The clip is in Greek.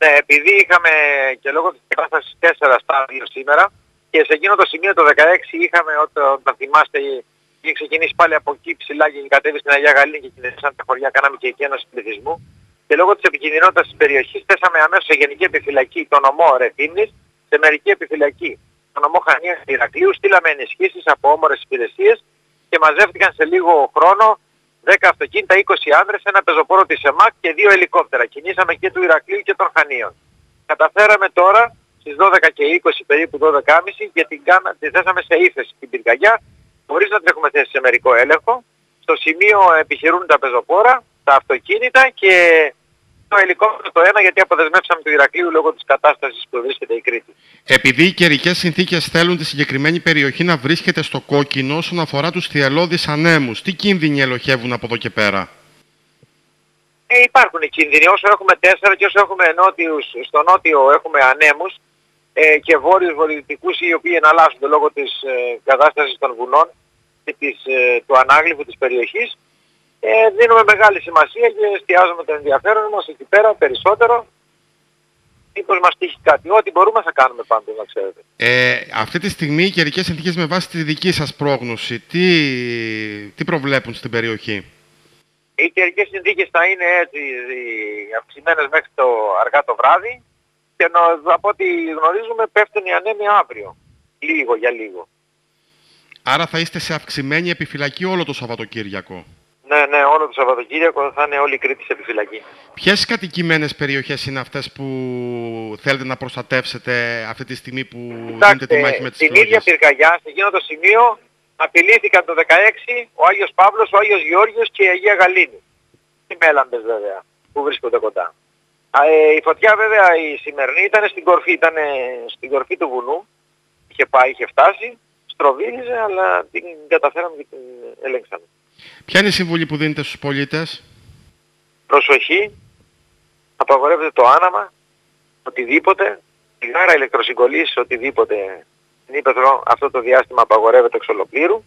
Ναι, επειδή είχαμε και λόγω της κατάστασης 4 στάδιο σήμερα και σε εκείνο το σημείο το 16 είχαμε όταν θα θυμάστε είχε ξεκινήσει πάλι από εκεί ψηλά και κατέβει στην Αγία Γαλήνη και κινησαν τα χωριά, κάναμε και εκεί ένωση πληθυσμού. Και λόγω της επικινδυνότητας της περιοχής θέσαμε αμέσως σε γενική επιφυλακή τον ομό Ρεφίμνης, σε μερική επιφυλακή τον ομό Χανίας Ηρακλείου, στείλαμε ενισχύσεις από όμορες υπηρεσίες και μαζεύτηκαν σε λίγο χρόνο 10 αυτοκίνητα, 20 άνδρες, ένα πεζοπόρο της ΕΜΑΚ και δύο ελικόπτερα. Κινήσαμε και του Ηρακλείου και των Χανίων. Καταφέραμε τώρα στις 12 και 20 περίπου 12.30 και την, κάνα, τη θέσαμε σε ύφεση την πυρκαγιά χωρίς να την έχουμε θέσει σε μερικό έλεγχο. Στο σημείο επιχειρούν τα πεζοπόρα, τα αυτοκίνητα και το ελικόπτερο το ένα γιατί αποδεσμεύσαμε του Ηρακλείου λόγω της κατάστασης που βρίσκεται η Κρήτη. Επειδή οι καιρικές συνθήκες θέλουν τη συγκεκριμένη περιοχή να βρίσκεται στο κόκκινο όσον αφορά τους θυελώδεις ανέμους, τι κίνδυνοι ελοχεύουν από εδώ και πέρα; Ε, υπάρχουν κίνδυνοι. Όσο έχουμε τέσσερα και όσο έχουμε νότιους, στο νότιο έχουμε ανέμους ε, και βόρειους βορειοδυτικούς οι οποίοι εναλλάσσονται λόγω της ε, κατάστασης των βουνών και της, ε, του ανάγλυφου της περιοχής ε, δίνουμε μεγάλη σημασία και εστιάζουμε το ενδιαφέρον μας εκεί πέρα περισσότερο μήπως μας τύχει κάτι. Ό,τι μπορούμε θα κάνουμε πάντως, να ξέρετε. Ε, αυτή τη στιγμή οι καιρικές συνθήκες με βάση τη δική σας πρόγνωση, τι, τι προβλέπουν στην περιοχή; Οι καιρικές συνθήκες θα είναι έτσι αυξημένες μέχρι το αργά το βράδυ και νο, από ό,τι γνωρίζουμε πέφτουν οι ανέμοι αύριο. Λίγο για λίγο. Άρα θα είστε σε αυξημένη επιφυλακή όλο το Σαββατοκύριακο. Ναι, ναι, όλο το Σαββατοκύριακο θα είναι όλη η Κρήτη σε επιφυλακή. Ποιες κατοικημένες περιοχές είναι αυτές που θέλετε να προστατεύσετε αυτή τη στιγμή που Κοιτάξτε, δίνετε τη μάχη με τις Στην ίδια πυρκαγιά, σε εκείνο το σημείο, απειλήθηκαν το 16 ο Άγιος Παύλος, ο Άγιος Γεώργιος και η Αγία Γαλήνη. Οι Μέλαντες βέβαια, που βρίσκονται κοντά. Ε, η φωτιά βέβαια η σημερινή ήταν στην κορφή, ήταν στην κορφή του βουνού. Είχε πάει, είχε φτάσει, στροβίλιζε, αλλά την καταφέραμε και την ελέγξαμε. Ποια είναι η συμβουλή που δίνετε στους πολίτες; Προσοχή, απαγορεύεται το άναμα, οτιδήποτε, η γάρα ηλεκτροσυγκολής, οτιδήποτε στην Ήπεθρο αυτό το διάστημα απαγορεύεται εξ ολοκλήρου.